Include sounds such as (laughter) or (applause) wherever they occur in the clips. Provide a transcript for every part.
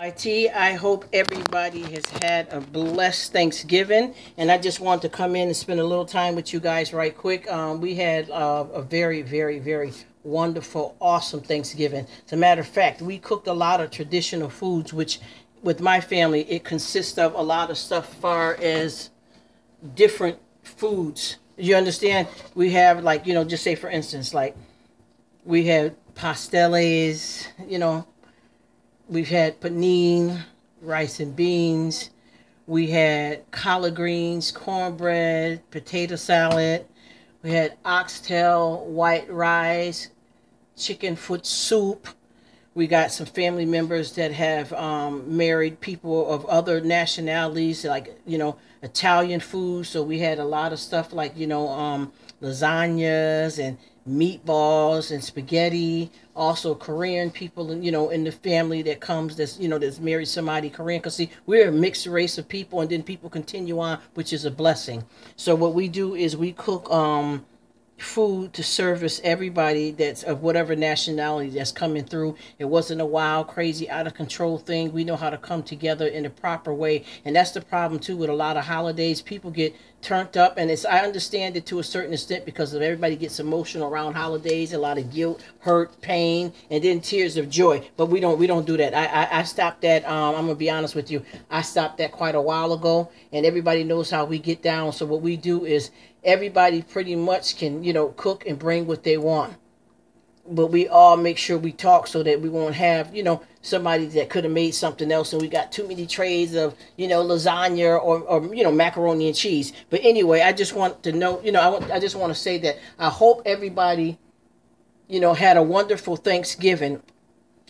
IT, I hope everybody has had a blessed Thanksgiving, and I just want to come in and spend a little time with you guys right quick. Um, we had uh, a very, very, very wonderful, awesome Thanksgiving. As a matter of fact, we cooked a lot of traditional foods, which with my family, it consists of a lot of stuff far as different foods. You understand? We have like, you know, just say for instance, like we had pasteles, you know, We've had pernil, rice and beans. We had collard greens, cornbread, potato salad. We had oxtail, white rice, chicken foot soup. We got some family members that have um, married people of other nationalities, like, you know, Italian food. So we had a lot of stuff like, you know, um, lasagnas and meatballs and spaghetti. Also, Korean people, you know, in the family that comes that's, you know, that's married somebody Korean. Because, see, we're a mixed race of people, and then people continue on, which is a blessing. So, what we do is we cook um, food to service everybody that's of whatever nationality that's coming through. It wasn't a wild, crazy, out of control thing. We know how to come together in a proper way. And that's the problem, too, with a lot of holidays. People get turned up and it's i understand it to a certain extent because of everybody gets emotional around holidays a lot of guilt hurt pain and then tears of joy but we don't we don't do that i i, I stopped that um i'm gonna be honest with you i stopped that quite a while ago and everybody knows how we get down so what we do is everybody pretty much can you know cook and bring what they want but we all make sure we talk so that we won't have, you know, somebody that could have made something else and we got too many trays of, you know, lasagna or, or you know, macaroni and cheese. But anyway, I just want to know, you know, I, want, I just want to say that I hope everybody, you know, had a wonderful Thanksgiving.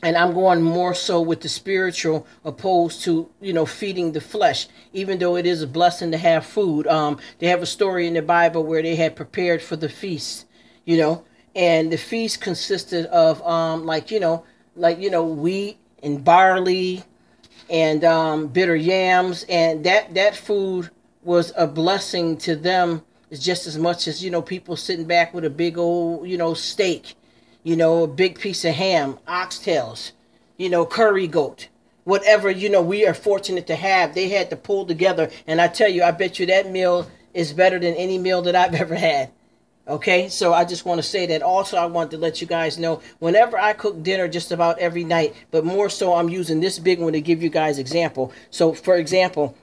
And I'm going more so with the spiritual opposed to, you know, feeding the flesh, even though it is a blessing to have food. Um, they have a story in the Bible where they had prepared for the feast, you know, and the feast consisted of um like you know like you know wheat and barley and um, bitter yams. And that that food was a blessing to them. Just as much as you know people sitting back with a big old you know steak you know a big piece of ham oxtails you know curry goat whatever you know we are fortunate to have they had to pull together and i tell you i bet you that meal is better than any meal that i've (laughs) ever had Okay, so I just want to say that. Also, I want to let you guys know whenever I cook dinner, just about every night, but more so, I'm using this big one to give you guys example. So, for example,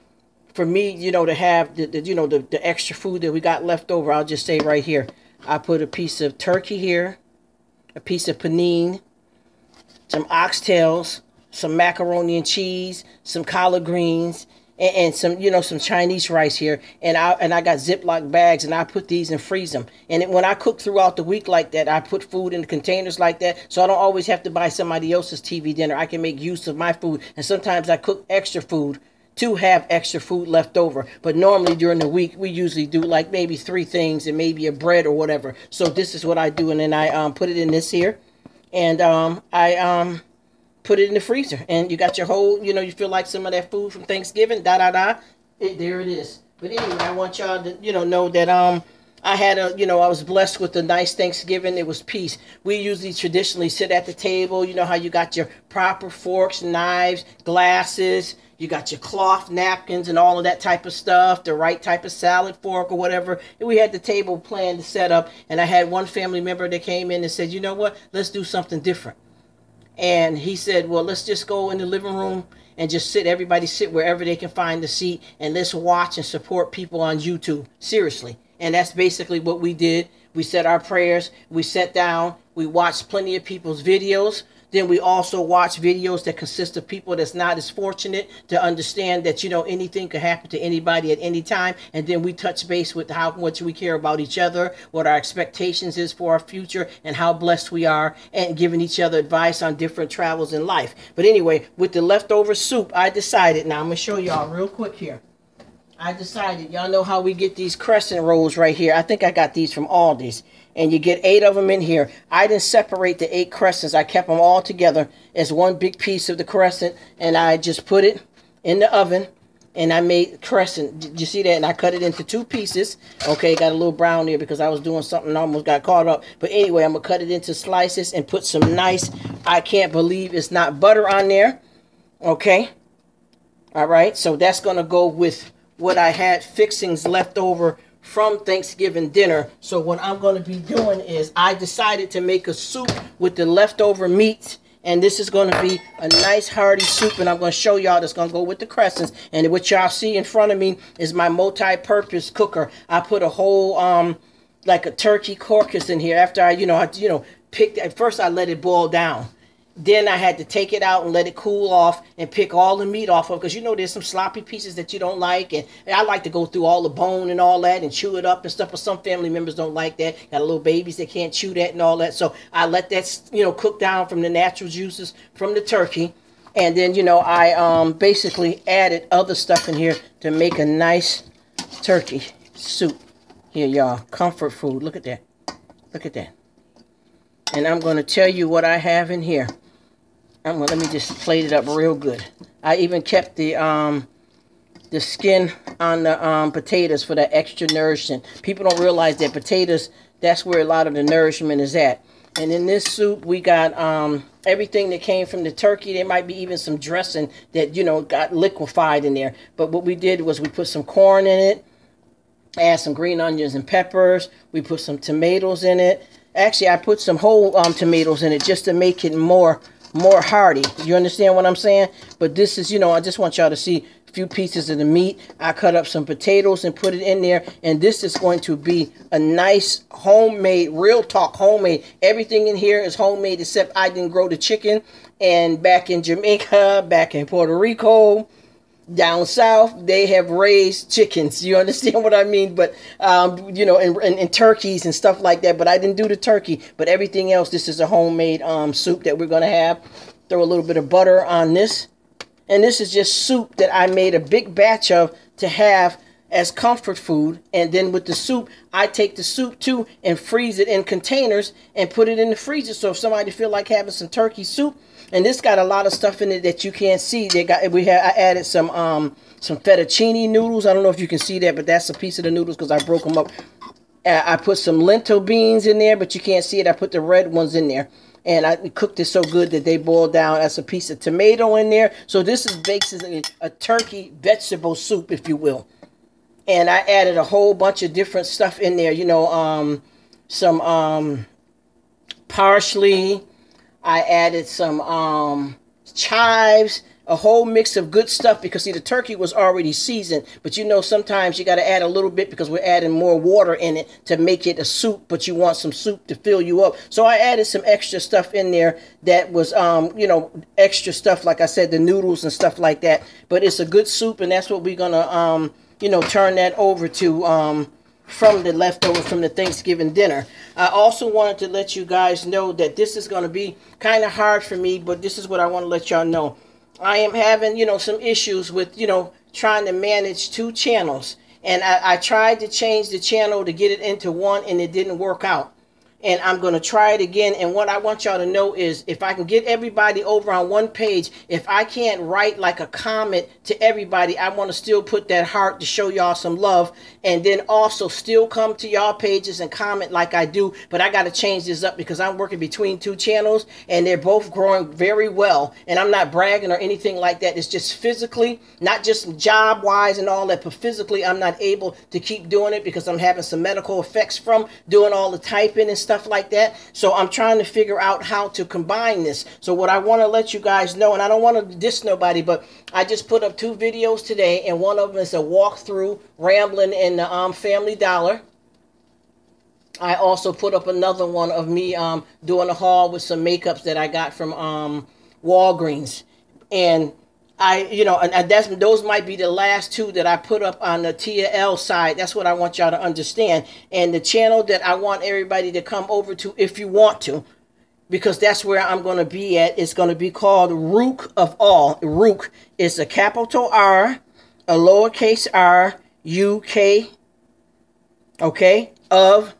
for me, you know, to have the, the you know the, the extra food that we got left over, I'll just say right here, I put a piece of turkey here, a piece of pernil, some oxtails, some macaroni and cheese, some collard greens, and, and, some you know some Chinese rice here, and I and I got Ziploc bags, and I put these and freeze them. And it, when I cook throughout the week like that, I put food in containers like that, so I don't always have to buy somebody else's TV dinner. I can make use of my food, and sometimes I cook extra food to have extra food left over. But normally during the week, we usually do like maybe three things and maybe a bread or whatever. So this is what I do, and then I um, put it in this here, and um, I um put it in the freezer, and you got your whole, you know, you feel like some of that food from Thanksgiving, da da da. It, there it is. But anyway, I want y'all to, you know, know that um, I had a, you know, I was blessed with a nice Thanksgiving. It was peace. We usually traditionally sit at the table. You know how you got your proper forks, knives, glasses. You got your cloth napkins and all of that type of stuff, the right type of salad fork or whatever. And we had the table planned to set up. And I had one family member that came in and said, you know what, let's do something different. And he said, well, let's just go in the living room and just sit, everybody sit wherever they can find the seat and let's watch and support people on YouTube. Seriously. And that's basically what we did. We said our prayers. We sat down. We watched plenty of people's videos. Then we also watch videos that consist of people that's not as fortunate to understand that, you know, anything could happen to anybody at any time. And then we touch base with how much we care about each other, what our expectations is for our future, and how blessed we are, and giving each other advice on different travels in life. But anyway, with the leftover soup, I decided, now I'm going to show y'all real quick here. I decided, y'all know how we get these crescent rolls right here. I think I got these from Aldi's. And you get eight of them in here. I didn't separate the eight crescents. I kept them all together as one big piece of the crescent. And I just put it in the oven. And I made crescent. Did you see that? And I cut it into two pieces. Okay, got a little brown there because I was doing something I almost got caught up. But anyway, I'm going to cut it into slices and put some nice, I can't believe it's not butter on there Okay. All right. So that's going to go with what I had fixings left over from Thanksgiving dinner. So what I'm going to be doing is I decided to make a soup with the leftover meat. And this is going to be a nice hearty soup. And I'm going to show y'all that's going to go with the crescents. And what y'all see in front of me is my multi-purpose cooker. I put a whole, um, like a turkey carcass in here after I, you know, I, you know, picked, at first I let it boil down. Then I had to take it out and let it cool off and pick all the meat off of because you know there's some sloppy pieces that you don't like and, I like to go through all the bone and all that and chew it up and stuff. But some family members don't like that. Got little babies that can't chew that and all that. So I let that you know cook down from the natural juices from the turkey. And then, you know, I um, basically added other stuff in here to make a nice turkey soup. Here, y'all. Comfort food. Look at that. Look at that. And I'm going to tell you what I have in here. I'm gonna, let me just plate it up real good. I even kept the um, the skin on the um, potatoes for that extra nourishment. People don't realize that potatoes, that's where a lot of the nourishment is at. And in this soup, we got um, everything that came from the turkey. There might be even some dressing that, you know, got liquefied in there. But what we did was we put some corn in it, add some green onions and peppers. We put some tomatoes in it. Actually, I put some whole um, tomatoes in it just to make it more more hearty. You understand what I'm saying? But this is, you know, I just want y'all to see a few pieces of the meat. I cut up some potatoes and put it in there. And this is going to be a nice homemade, real talk homemade. Everything in here is homemade except I didn't grow the chicken. And back in Jamaica, (laughs) back in Puerto Rico, down south they have raised chickens. You (laughs) understand what i mean? But um, you know and, and, and, turkeys and stuff like that. But i didn't do the turkey. But everything else this is a homemade um, soup that we're to have. Throw a little bit of butter on this. And this is just soup that i made a big batch of to have as comfort food. And then with the soup i take the soup too and freeze it in containers and put it in the freezer. So if somebody feel like having some turkey soup and this got a lot of stuff in it that you can't see. They got we had I added some um some fettuccine noodles. I don't know if you can see that, but that's a piece of the noodles because I broke them up. I put some lentil beans in there, but you can't see it. I put the red ones in there. And I cooked it so good that they boiled down. That's a piece of tomato in there. So this is basically a turkey vegetable soup, if you will. And I added a whole bunch of different stuff in there. You know, um, some um, parsley, I added some um, chives, a whole mix of good stuff because see the turkey was already seasoned but you know sometimes you got to add a little bit because we're adding more water in it to make it a soup but you want some soup to fill you up. So I added some extra stuff in there that was um you know extra stuff like I said the noodles and stuff like that but it's a good soup and that's what we're gonna um you know turn that over to um from the leftover from the Thanksgiving dinner. I also wanted to let you guys know that this is going to be kind of hard for me, but this is what I want to let y'all know. I am having, you know, some issues with, you know, trying to manage two channels. And I, I tried to change the channel to get it into one and it didn't work out and I'm going to try it again. And what I want y'all to know is if I can get everybody over on one page, if I can't write like a comment to everybody, I want to still put that heart to show y'all some love and then also still come to y'all pages and comment like I do. But I got to change this up because I'm working between two channels and they're both growing very well. And I'm not bragging or anything like that. It's just physically, not just job wise and all that, but physically I'm not able to keep doing it because I'm having some medical effects from doing all the typing and stuff stuff like that. So I'm trying to figure out how to combine this. So what I want to let you guys know, and I don't want to diss nobody, but I just put up two videos today, and one of them is a walkthrough rambling in the um, Family Dollar. I also put up another one of me um, doing a haul with some makeups that I got from um, Walgreens. And I, you know, and, that's those might be the last two that I put up on the TL side. That's what I want y'all to understand. And the channel that I want everybody to come over to, if you want to, because that's where I'm going to be at. It's going to be called Rruk of All. Rruk is a capital R, a lowercase r, U K, okay, of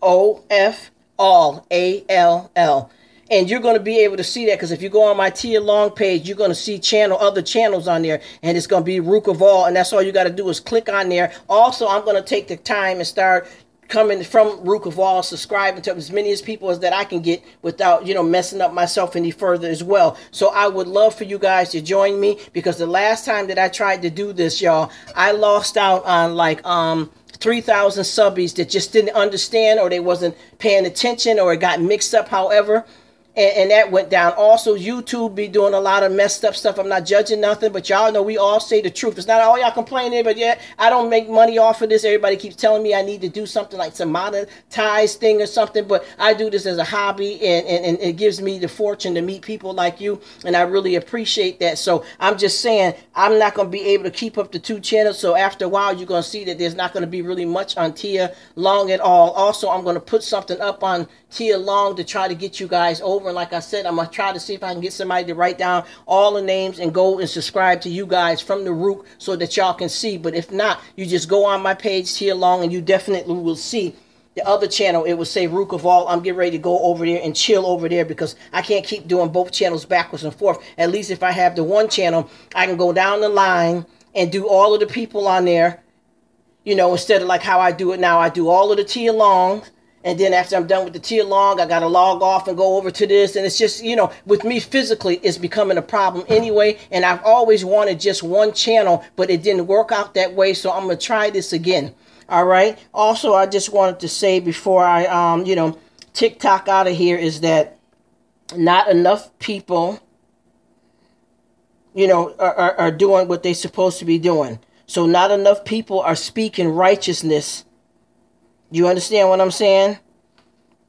O F all, A L L and you're going to be able to see that because if you go on my Tia Long page, you're going to see channel other channels on there, and it's going to be Rruk of all, and that's all you got to do is click on there. Also, I'm going to take the time and start coming from Rruk of All, subscribing to as many as people as that I can get without, you know, messing up myself any further as well. So I would love for you guys to join me because the last time that I tried to do this, y'all, I lost out on like um 3,000 subbies that just didn't understand or they wasn't paying attention or it got mixed up however and, and, that went down. Also, YouTube be doing a lot of messed up stuff. I'm not judging nothing, but y'all know we all say the truth. It's not all y'all complaining, but yeah, I don't make money off of this. Everybody keeps telling me I need to do something like some monetized thing or something, but I do this as a hobby, and, and, and it gives me the fortune to meet people like you, and I really appreciate that. So I'm just saying, I'm not going to be able to keep up the two channels, so after a while, you're going to see that there's not going to be really much on Tia Long at all. Also, I'm going to put something up on Tia Long to try to get you guys over. And like I said, I'm going to try to see if I can get somebody to write down all the names and go and subscribe to you guys from the root so that y'all can see. But if not, you just go on my page, Tia Long, and you definitely will see the other channel, it would say Rruk of All. I'm getting ready to go over there and chill over there because I can't keep doing both channels backwards and forth. At least if I have the one channel, I can go down the line and do all of the people on there. You know, instead of like how I do it now, I do all of the Tia Long and then after I'm done with the Tia Long, I got to log off and go over to this. And it's just, you know, with me physically, it's becoming a problem anyway. And I've always wanted just one channel, but it didn't work out that way. So I'm going to try this again. All right. Also, I just wanted to say before I, um, you know, TikTok out of here is that not enough people, you know, are, are, are doing what they're supposed to be doing. So not enough people are speaking righteousness you understand what I'm saying?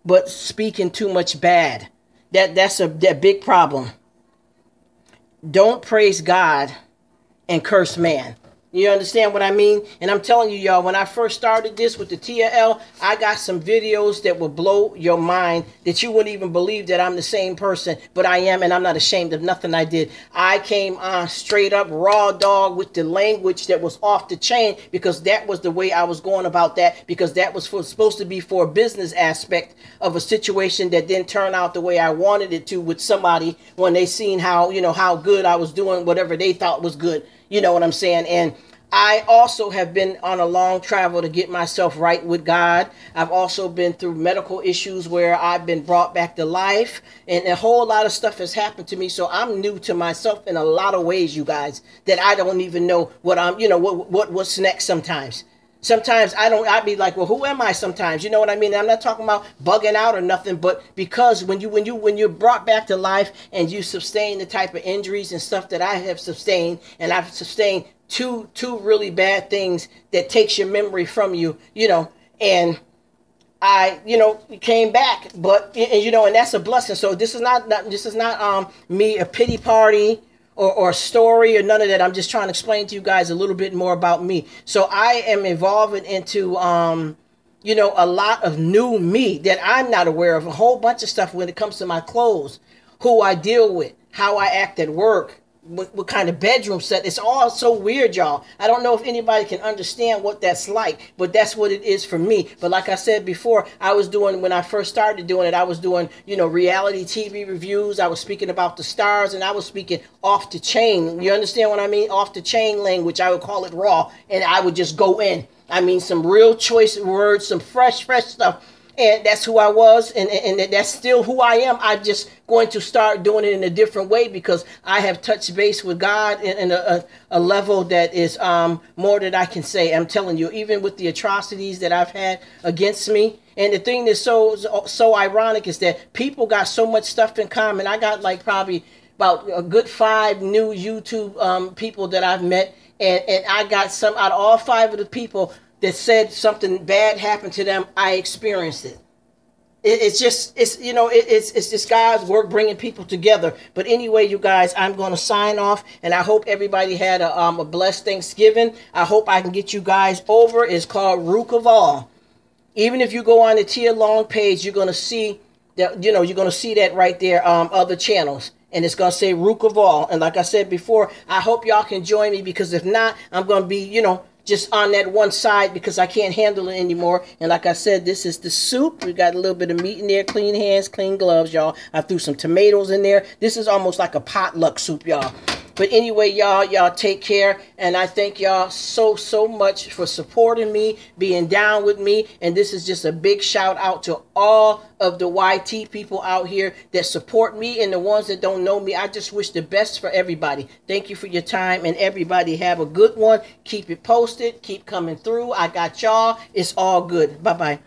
But speaking too much bad. That that's a that big problem. Don't praise God and curse man. You understand what I mean? And I'm telling you, y'all, when I first started this with the TLL, I got some videos that will blow your mind that you wouldn't even believe that I'm the same person, but I am, and I'm not ashamed of nothing I did. I came on straight up raw dog with the language that was off the chain because that was the way I was going about that because that was for, supposed to be for a business aspect of a situation that didn't turn out the way I wanted it to with somebody when they seen how, you know, how good I was doing whatever they thought was good. You know what I'm saying? And I also have been on a long travel to get myself right with God. I've also been through medical issues where I've been brought back to life, and a whole lot of stuff has happened to me. So I'm new to myself in a lot of ways, you guys, that I don't even know what I'm, you know, what, what what's next sometimes. Sometimes I don't, I'd be like, well, who am I sometimes? You know what I mean? I'm not talking about bugging out or nothing, but because when you, when you, when you're brought back to life and you sustain the type of injuries and stuff that I have sustained, and I've sustained two, two really bad things that takes your memory from you, you know, and I, you know, came back, but, and, you know, and that's a blessing. So this is not, not this is not, um, me a pity party or, or story or none of that. I'm just trying to explain to you guys a little bit more about me. So I am evolving into, um, you know, a lot of new me that I'm not aware of. A whole bunch of stuff when it comes to my clothes, who I deal with, how I act at work, what, what, kind of bedroom set. It's all so weird, y'all. I don't know if anybody can understand what that's like, but that's what it is for me. But like I said before, I was doing, when I first started doing it, I was doing, you know, reality TV reviews. I was speaking about the stars and I was speaking off the chain. You understand what I mean? Off the chain language. I would call it raw and I would just go in. I mean, some real choice words, some fresh, fresh stuff and that's who I was, and, and that's still who I am. I'm just going to start doing it in a different way because I have touched base with God in, in a, a, level that is um, more than I can say. I'm telling you, even with the atrocities that I've had against me, and the thing that's so so ironic is that people got so much stuff in common. I got like probably about a good five new YouTube um, people that I've met, and and I got some out of all five of the people that said something bad happened to them, I experienced it. it it's just, it's, you know, it, it's, it's this God's work bringing people together. But anyway, you guys, I'm going to sign off and I hope everybody had a, um, a blessed Thanksgiving. I hope I can get you guys over. It's called Rruk of All. Even if you go on the Tia Long page, you're going to see that, you know, you're going to see that right there, um, other channels and it's going to say Rruk of all. And like I said before, I hope y'all can join me because if not, I'm going to be, you know, just on that one side because I can't handle it anymore. And like I said, this is the soup. We got a little bit of meat in there. Clean hands, clean gloves, y'all. I threw some tomatoes in there. This is almost like a potluck soup, y'all. But anyway, y'all, y'all take care. And I thank y'all so, so much for supporting me, being down with me. And this is just a big shout out to all of the YT people out here that support me and the ones that don't know me. I just wish the best for everybody. Thank you for your time and everybody have a good one. Keep it posted. Keep coming through. I got y'all. It's all good. Bye-bye.